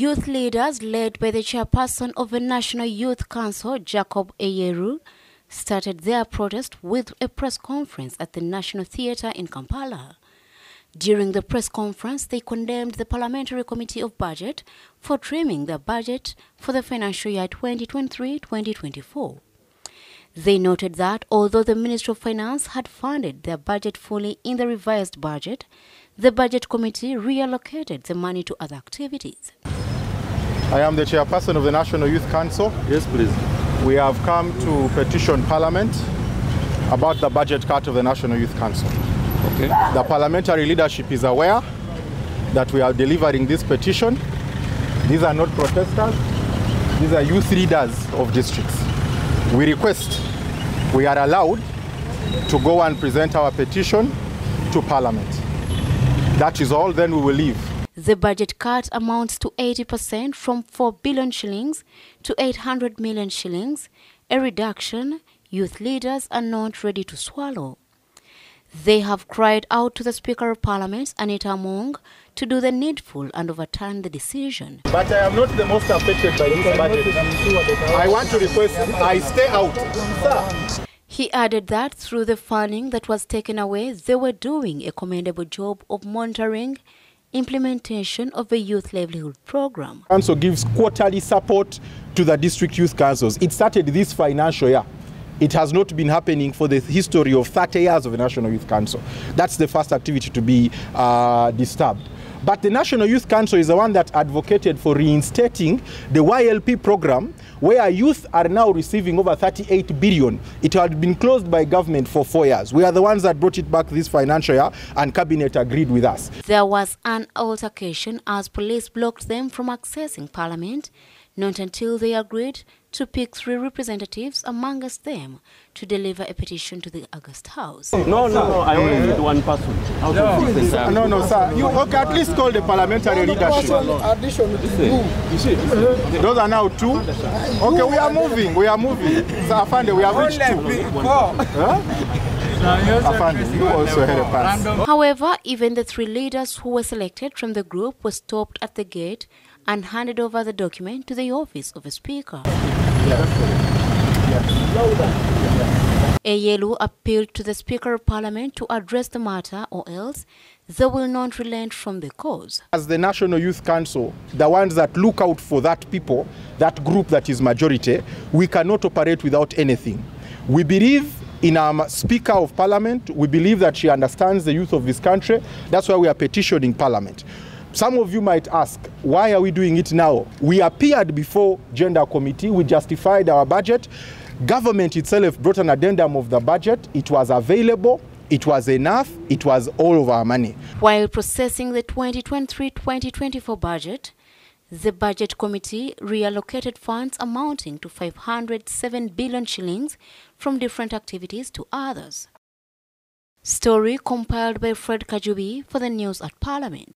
Youth leaders, led by the chairperson of the National Youth Council, Jacob Eyeru, started their protest with a press conference at the National Theatre in Kampala. During the press conference, they condemned the Parliamentary Committee of Budget for trimming the budget for the financial year 2023-2024. They noted that although the Ministry of Finance had funded their budget fully in the revised budget, the Budget Committee reallocated the money to other activities. I am the chairperson of the National Youth Council. Yes, please. We have come to petition Parliament about the budget cut of the National Youth Council. Okay. The parliamentary leadership is aware that we are delivering this petition. These are not protesters, these are youth leaders of districts. We request we are allowed to go and present our petition to Parliament. That is all, then we will leave. The budget cut amounts to 80% from 4 billion shillings to 800 million shillings, a reduction youth leaders are not ready to swallow. They have cried out to the Speaker of Parliament, Anita Among, to do the needful and overturn the decision. But I am not the most affected by this budget. I want to request I stay out. He added that through the funding that was taken away, they were doing a commendable job of monitoring implementation of the youth livelihood program. Council gives quarterly support to the district youth councils. It started this financial year. It has not been happening for the history of 30 years of the National Youth Council. That's the first activity to be uh, disturbed. But the National Youth Council is the one that advocated for reinstating the YLP program, where youth are now receiving over 38 billion. It had been closed by government for four years. We are the ones that brought it back this financial year, and Cabinet agreed with us. There was an altercation as police blocked them from accessing Parliament, not until they agreed to pick three representatives amongst them to deliver a petition to the August House. No, no, no. I only need one person. Out No, this, no, no, sir. You okay, at least call the parliamentary leadership. Those are now two. Okay, we are moving. We are moving. So, Afande, we have reached two. Huh? Afande, you also had a pass. However, even the three leaders who were selected from the group were stopped at the gate and handed over the document to the office of the Speaker. Eyeru appealed to the Speaker of Parliament to address the matter or else they will not relent from the cause. As the National Youth Council, the ones that look out for that people, that group that is majority, we cannot operate without anything. We believe in our Speaker of Parliament. We believe that she understands the youth of this country. That's why we are petitioning Parliament. Some of you might ask, why are we doing it now? We appeared before Gender Committee, we justified our budget. Government itself brought an addendum of the budget. It was available, it was enough, it was all of our money. While processing the 2023-2024 budget, the Budget Committee reallocated funds amounting to 507 billion shillings from different activities to others. Story compiled by Fred Kajubi for the news at Parliament.